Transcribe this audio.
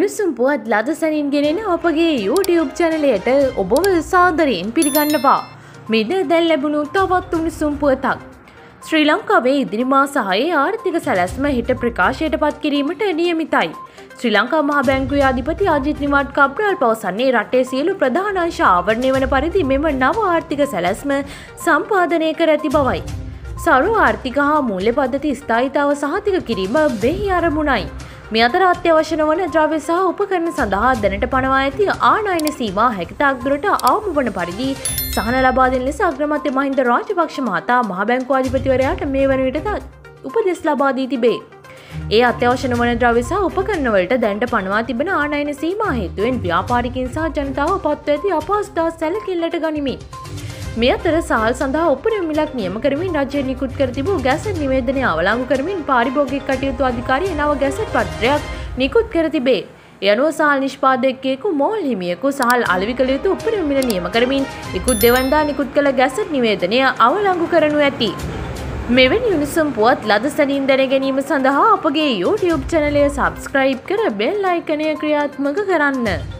උණුසුම් පුවත් ලද සැනින් ගෙනෙන අපගේ YouTube චැනලයට ඔබව සාදරයෙන් පිළිගන්නවා. මෙද දැල් ලැබුණු තවත් උණුසුම් පුවතක්. ශ්‍රී ලංකාවේ ඉදිරි මාසහයේ ආර්ථික සැලැස්ම හිට ප්‍රකාශයට පත් කිරීමට නියමිතයි. ශ්‍රී ලංකා මහ බැංකුවේ අධිපති අජිත් නිවාඩ් කබ්‍රල් පවසන්නේ රටේ සියලු ප්‍රධානංශ ආවරණය වන පරිදි මෙම නව ආර්ථික සැලැස්ම සම්පාදනය කර ඇති බවයි. සරු ආර්ථික හා මූල්‍ය පද්ධති ස්ථායිතාව සහතික කිරීම බෙහි අරමුණයි. මේ අතර අත්‍යවශ්‍ය නොවන ද්‍රව්‍ය සහ උපකරණ සඳහා දැනට පනවා ඇති ආනයන සීමා හැකිතාක් දුරට අවම වන පරිදි සහන ලබා දෙන ලෙස අග්‍රමත්‍ය මහින්ද රාජපක්ෂ මහතා මහ බැංකු අධිපතිවරයාට මේ වන විට උපදෙස් ලබා දී තිබේ. ඒ අත්‍යවශ්‍ය නොවන ද්‍රව්‍ය සහ උපකරණවලට දැන්ට පනවා තිබෙන ආනයන සීමා හේතුවෙන් ව්‍යාපාරිකින් සහ ජනතාව පත්ව ඇති අපහසුතා සැලකිල්ලට ගනිමින්. මේ අතර සහල් සඳහා උපරිම මිලක් නියම කරමින් රජය නිකුත් කර තිබූ ගැසට් නිවේදනය අවලංගු කරමින් පාරිභෝගික කටයුතු අධිකාරිය නව ගැසට් පත්‍රයක් නිකුත් කර තිබේ. ඒ අනුව සහල් නිෂ්පාදකයෙකු මෝල් හිමියෙකු සහල් අලෙවි කළ යුතු උපරිම මිල නියම කරමින් ඉකුත් දෙවන්දා නිකුත් කළ ගැසට් නිවේදනය අවලංගු කරනු ඇති. මෙවැනි උණුසුම් පුවත් ලද සැනින් දැන ගැනීම සඳහා අපගේ YouTube චැනලය සබස්ක්‍රයිබ් කර බෙල් අයිකනය ක්‍රියාත්මක කරන්න.